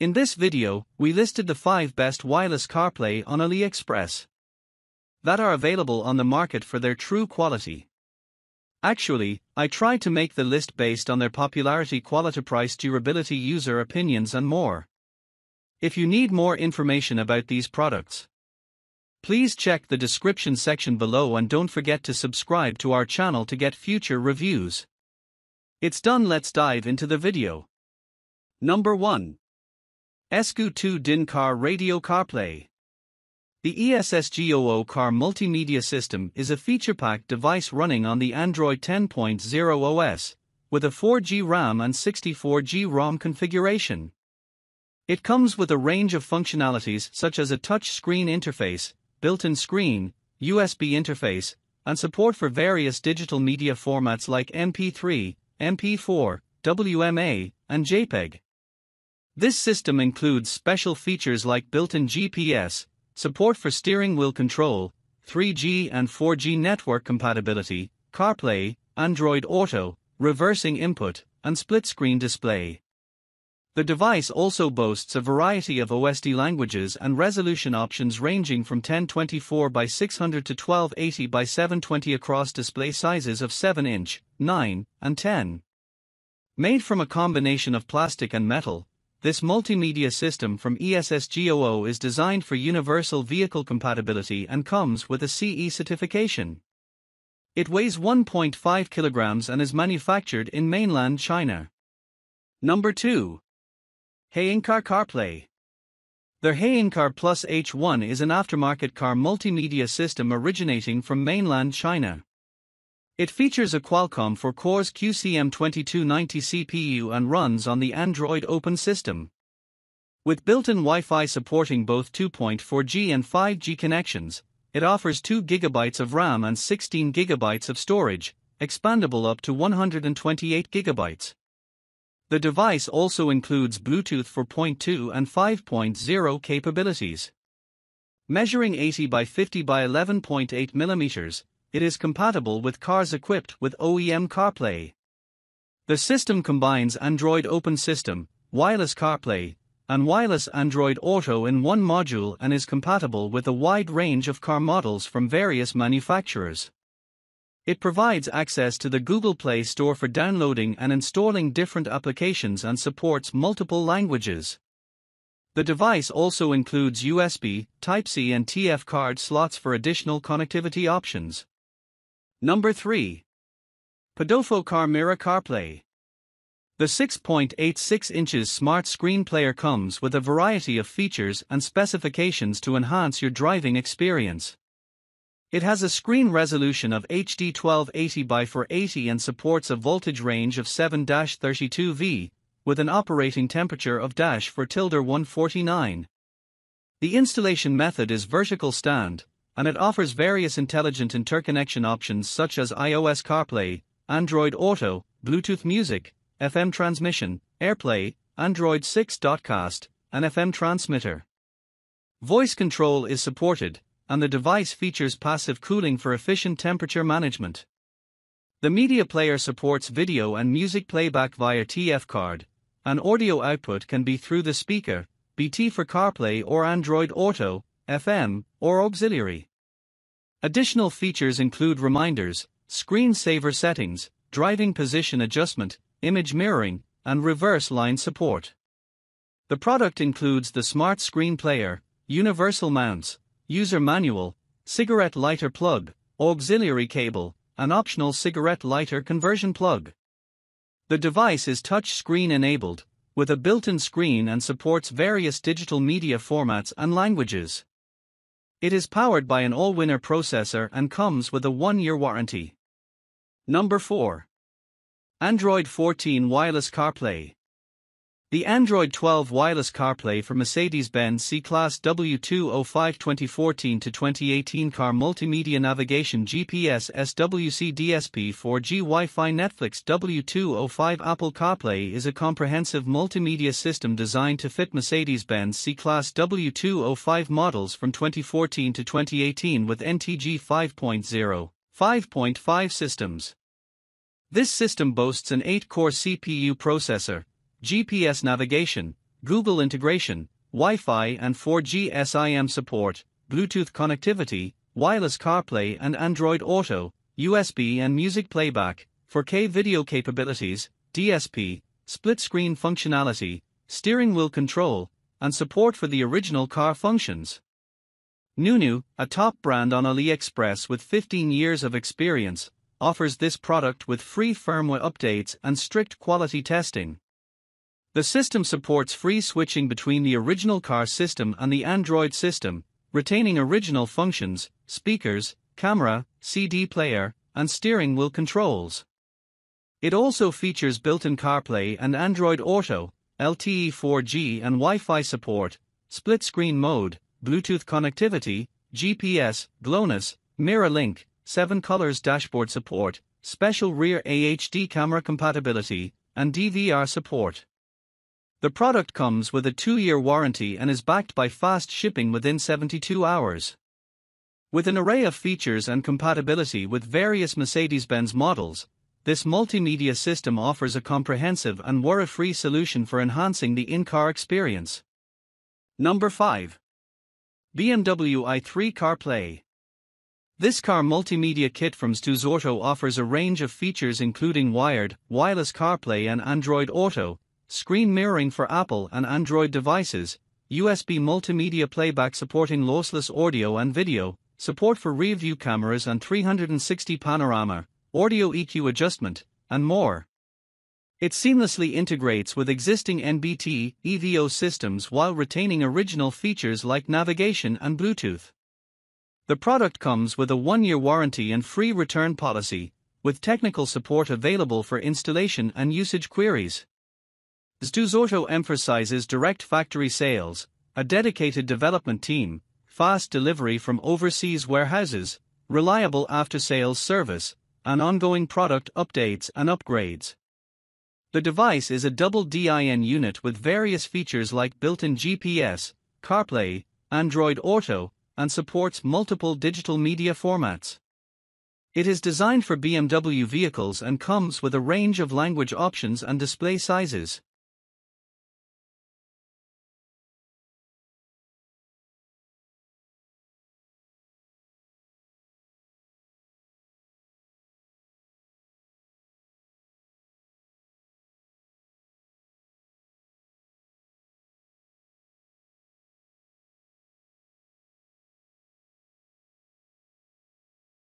In this video, we listed the 5 best wireless CarPlay on AliExpress that are available on the market for their true quality. Actually, I tried to make the list based on their popularity, quality, price, durability, user opinions, and more. If you need more information about these products, please check the description section below and don't forget to subscribe to our channel to get future reviews. It's done, let's dive into the video. Number 1 ESSGOO 2 DIN Car Radio CarPlay the ESSGOO Car Multimedia System is a feature-packed device running on the Android 10.0 OS, with a 4G RAM and 64G ROM configuration. It comes with a range of functionalities such as a touch screen interface, built-in screen, USB interface, and support for various digital media formats like MP3, MP4, WMA, and JPEG. This system includes special features like built-in GPS, support for steering wheel control, 3G and 4G network compatibility, CarPlay, Android Auto, reversing input, and split screen display. The device also boasts a variety of OSD languages and resolution options ranging from 1024 by 600 to 1280 by 720 across display sizes of 7 inch, 9, and 10. Made from a combination of plastic and metal, this multimedia system from ESSGOO is designed for universal vehicle compatibility and comes with a CE certification. It weighs 1.5 kilograms and is manufactured in mainland China. Number 2. HeyInCar CarPlay. The HeyInCar Plus H1 is an aftermarket car multimedia system originating from mainland China. It features a Qualcomm 4-cores QCM2290 CPU and runs on the Android Open system. With built-in Wi-Fi supporting both 2.4G and 5G connections, it offers 2 GB of RAM and 16 GB of storage, expandable up to 128 GB. The device also includes Bluetooth 4.2 and 5.0 capabilities. Measuring 80 by 50 by 11.8 mm, it is compatible with cars equipped with OEM CarPlay. The system combines Android Open System, wireless CarPlay, and wireless Android Auto in one module and is compatible with a wide range of car models from various manufacturers. It provides access to the Google Play Store for downloading and installing different applications and supports multiple languages. The device also includes USB, Type-C and TF card slots for additional connectivity options. Number 3. Podofo Car Mirror CarPlay. The 6.86 inches smart screen player comes with a variety of features and specifications to enhance your driving experience. It has a screen resolution of HD 1280 by 480 and supports a voltage range of 7-32 V, with an operating temperature of dash for tilde 149. The installation method is vertical stand, and it offers various intelligent interconnection options such as iOS CarPlay, Android Auto, Bluetooth Music, FM transmission, AirPlay, Android 6.cast, and FM transmitter. Voice control is supported, and the device features passive cooling for efficient temperature management. The media player supports video and music playback via TF card, and audio output can be through the speaker, BT for CarPlay or Android Auto, FM, or auxiliary. Additional features include reminders, screensaver settings, driving position adjustment, image mirroring, and reverse line support. The product includes the smart screen player, universal mounts, user manual, cigarette lighter plug, auxiliary cable, and optional cigarette lighter conversion plug. The device is touch screen enabled, with a built in screen and supports various digital media formats and languages. It is powered by an Allwinner processor and comes with a 1-year warranty. Number 4. Android 14 Wireless CarPlay. The Android 12 wireless CarPlay for Mercedes-Benz C-Class W205 2014 to 2018 car multimedia navigation GPS SWC DSP 4G Wi-Fi Netflix W205 Apple CarPlay is a comprehensive multimedia system designed to fit Mercedes-Benz C-Class W205 models from 2014 to 2018 with NTG 5.0, 5.5 systems. This system boasts an 8-core CPU processor, GPS navigation, Google integration, Wi Fi and 4G SIM support, Bluetooth connectivity, wireless CarPlay and Android Auto, USB and music playback, 4K video capabilities, DSP, split screen functionality, steering wheel control, and support for the original car functions. Nunu, a top brand on AliExpress with 15 years of experience, offers this product with free firmware updates and strict quality testing. The system supports free switching between the original car system and the Android system, retaining original functions, speakers, camera, CD player, and steering wheel controls. It also features built-in CarPlay and Android Auto, LTE 4G and Wi-Fi support, split-screen mode, Bluetooth connectivity, GPS, GLONASS, Mirror Link, 7 colors dashboard support, special rear AHD camera compatibility, and DVR support. The product comes with a 2-year warranty and is backed by fast shipping within 72 hours. With an array of features and compatibility with various Mercedes-Benz models, this multimedia system offers a comprehensive and worry-free solution for enhancing the in-car experience. Number 5. BMW i3 CarPlay. This car multimedia kit from STUSauto offers a range of features including wired, wireless CarPlay and Android Auto, screen mirroring for Apple and Android devices, USB multimedia playback supporting lossless audio and video, support for rear view cameras and 360 panorama, audio EQ adjustment, and more. It seamlessly integrates with existing NBT EVO systems while retaining original features like navigation and Bluetooth. The product comes with a one year warranty and free return policy, with technical support available for installation and usage queries. STUSauto emphasizes direct factory sales, a dedicated development team, fast delivery from overseas warehouses, reliable after sales service, and ongoing product updates and upgrades. The device is a double DIN unit with various features like built in GPS, CarPlay, Android Auto, and supports multiple digital media formats. It is designed for BMW vehicles and comes with a range of language options and display sizes.